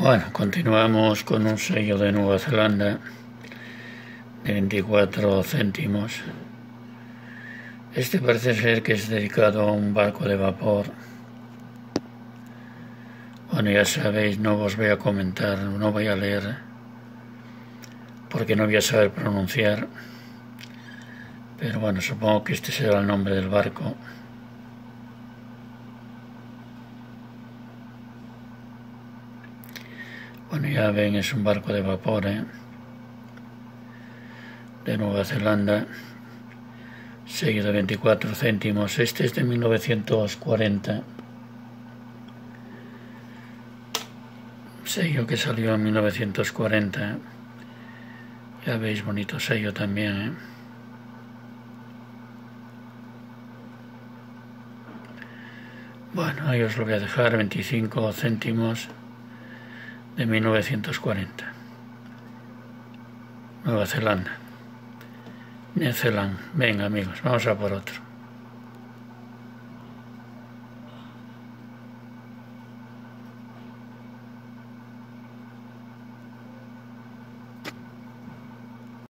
Bueno, continuamos con un sello de Nueva Zelanda de 24 céntimos. Este parece ser que es dedicado a un barco de vapor. Bueno, ya sabéis, no os voy a comentar, no voy a leer, porque no voy a saber pronunciar. Pero bueno, supongo que este será el nombre del barco. Bueno, ya ven, es un barco de vapor de Nueva Zelanda, sello de 24 céntimos. Este es de 1940. Sello que salió en 1940. ¿eh? Ya veis, bonito sello también. ¿eh? Bueno, ahí os lo voy a dejar, 25 céntimos de 1940. Nueva Zelanda. New. Venga amigos, vamos a por otro.